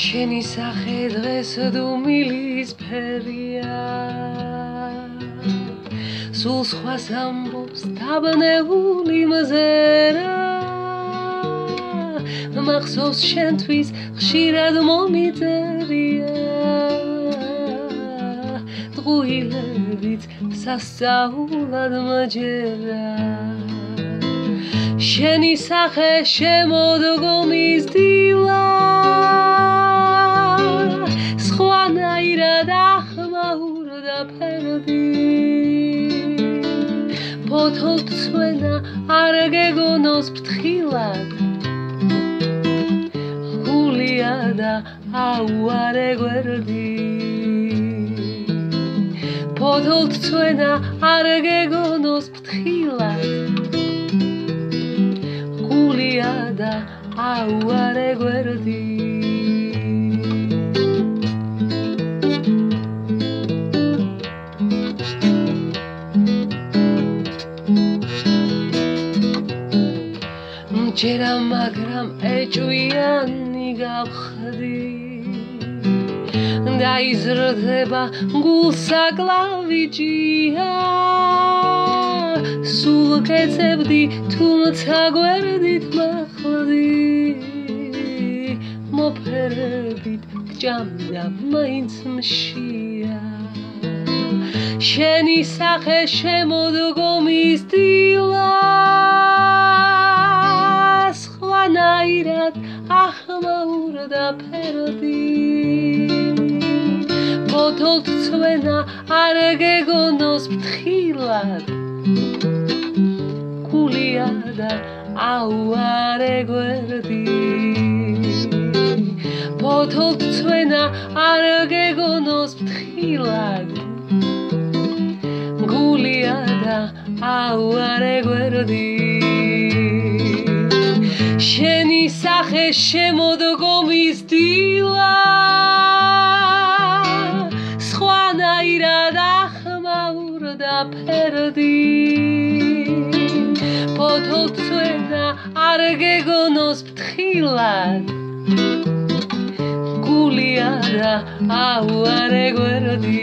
შენი სახე დღეს დუმილის ფერია. სულ სხვა სამბობს დაბნეული მზერა. მახსოვს შენთვის ხშირად მომიწერია. დღუილებით სასწაულად მოჯერა შენი სახე შემოდგომის დილა ახმაურდა ფერდი ფოთოლ ცვენა არ გეგონოს ფრთხილად. გულია და აუარე გვერდი. ფოთოლ ცვენა არ გეგონოს ფრთხილად. გულია და აუარე გვერდი ჯერა მაგრამ ეჭვიანი გავხდი. დაიზრდება გულსა კლავიჯია სულ კეცებდი თუმცა გვერდით მახლდი მოფერებით გჭამდა მაინც მშია. შენი სახე შემოდგომის დილა სხვანაირად ახმაურდა ფერდი. ფოთოლ ცვენა არ გეგონოს ფრთხილად. გულია და აუარე გვერდი. ფოთოლ ცვენა არ გეგონოს ფრთხილად. გულია და აუარე გვერდი. შენი სახე შემოდგომის დილა. სხვანაირად ახმაურდა ფერდი. ფოთოლცვენა არ გეგონოს ფრთხილად. გულია და აუარე გვერდი